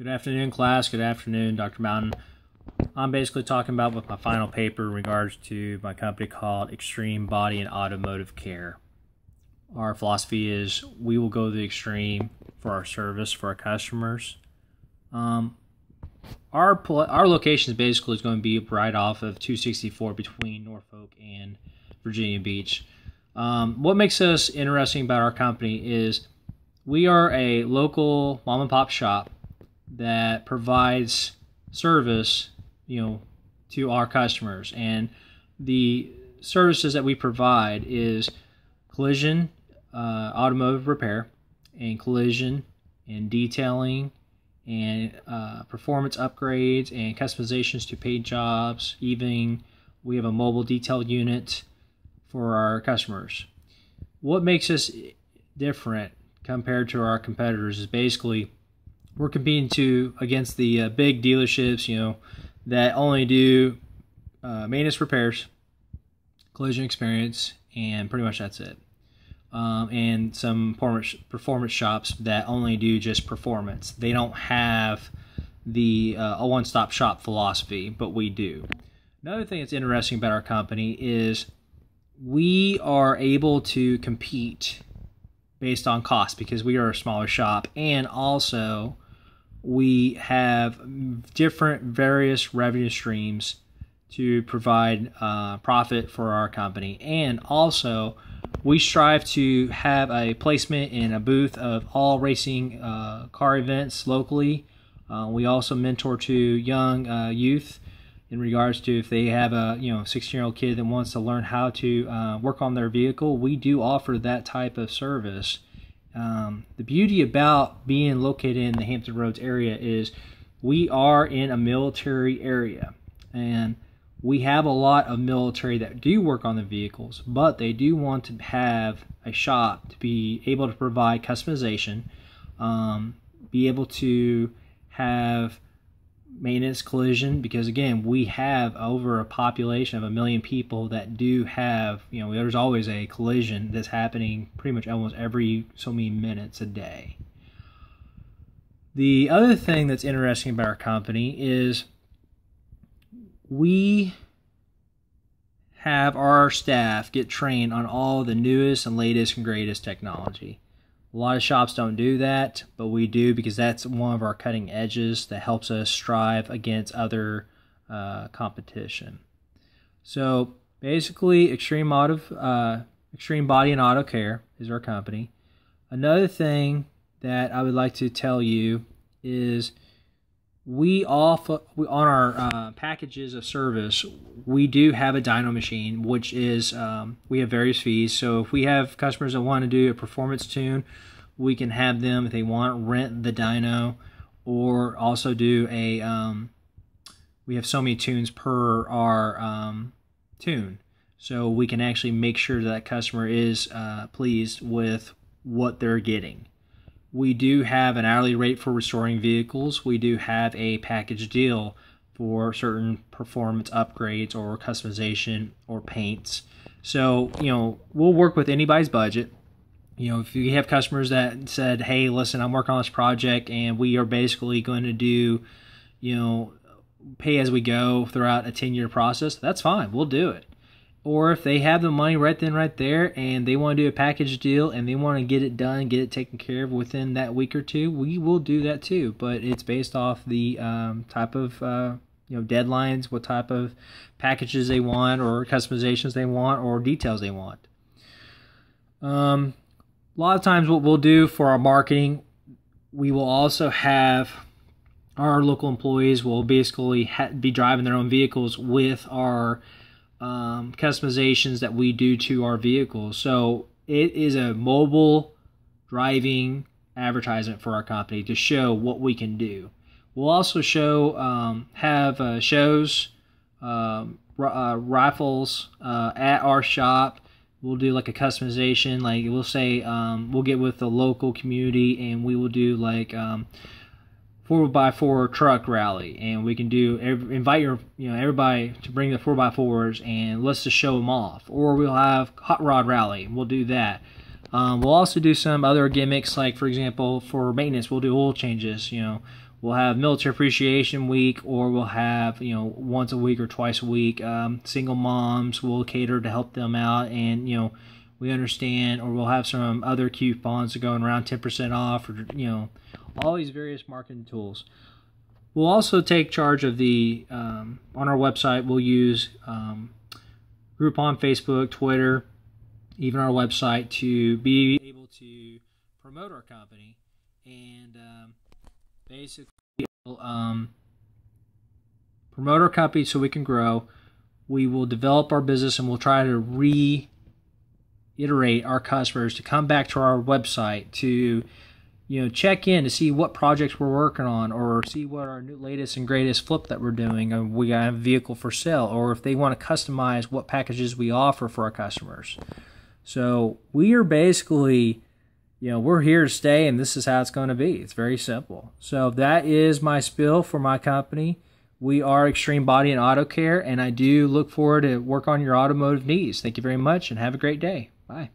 Good afternoon, class. Good afternoon, Dr. Mountain. I'm basically talking about with my final paper in regards to my company called Extreme Body and Automotive Care. Our philosophy is we will go the extreme for our service for our customers. Um, our our location is basically is going to be right off of 264 between Norfolk and Virginia Beach. Um, what makes us interesting about our company is we are a local mom and pop shop that provides service, you know, to our customers. And the services that we provide is collision, uh, automotive repair, and collision and detailing and uh, performance upgrades and customizations to paid jobs. Even we have a mobile detail unit for our customers. What makes us different compared to our competitors is basically we're competing to against the uh, big dealerships, you know, that only do uh, maintenance repairs, collision experience, and pretty much that's it. Um, and some performance, performance shops that only do just performance. They don't have the uh, a one-stop shop philosophy, but we do. Another thing that's interesting about our company is we are able to compete based on cost because we are a smaller shop. And also we have different various revenue streams to provide uh, profit for our company. And also we strive to have a placement in a booth of all racing uh, car events locally. Uh, we also mentor to young uh, youth in regards to if they have a you know 16 year old kid that wants to learn how to uh, work on their vehicle we do offer that type of service. Um, the beauty about being located in the Hampton Roads area is we are in a military area and we have a lot of military that do work on the vehicles, but they do want to have a shop to be able to provide customization, um, be able to have maintenance collision because again we have over a population of a million people that do have you know there's always a collision that's happening pretty much almost every so many minutes a day. The other thing that's interesting about our company is we have our staff get trained on all the newest and latest and greatest technology a lot of shops don't do that, but we do because that's one of our cutting edges that helps us strive against other uh, competition. So basically, Extreme Auto, uh, Extreme Body and Auto Care is our company. Another thing that I would like to tell you is we we, on our uh, packages of service we do have a dyno machine which is um, we have various fees. So if we have customers that want to do a performance tune we can have them if they want rent the dyno or also do a um, we have so many tunes per our um, tune. So we can actually make sure that customer is uh, pleased with what they're getting we do have an hourly rate for restoring vehicles. We do have a package deal for certain performance upgrades or customization or paints. So, you know, we'll work with anybody's budget. You know, if you have customers that said, hey, listen, I'm working on this project and we are basically going to do, you know, pay as we go throughout a 10 year process, that's fine. We'll do it or if they have the money right then right there and they want to do a package deal and they want to get it done get it taken care of within that week or two we will do that too. But it's based off the um, type of uh, you know deadlines what type of packages they want or customizations they want or details they want. Um, a lot of times what we'll do for our marketing we will also have our local employees will basically ha- be driving their own vehicles with our um, customizations that we do to our vehicles. So it is a mobile driving advertisement for our company to show what we can do. We'll also show um, have uh, shows, um, uh, rifles uh, at our shop. We'll do like a customization, like we'll say um, we'll get with the local community and we will do like um, four by four truck rally, and we can do invite your you know everybody to bring the four by fours and let's just show them off. Or we'll have hot rod rally, we'll do that. Um, we'll also do some other gimmicks, like for example, for maintenance, we'll do oil changes. You know, we'll have military appreciation week, or we'll have you know once a week or twice a week. Um, single moms, we'll cater to help them out, and you know we understand, or we'll have some other coupons going around 10% off, or you know, all these various marketing tools. We'll also take charge of the um, on our website. We'll use um, Groupon, Facebook, Twitter, even our website to be able to promote our company and um, basically um, promote our company so we can grow. We will develop our business and we'll try to reiterate our customers to come back to our website to you know check in to see what projects we're working on or see what our latest and greatest flip that we're doing we have a vehicle for sale or if they want to customize what packages we offer for our customers so we are basically, you know, we're here to stay and this is how it's going to be. It's very simple. So that is my spill for my company. We are Extreme Body and Auto Care, and I do look forward to work on your automotive needs. Thank you very much and have a great day. Bye.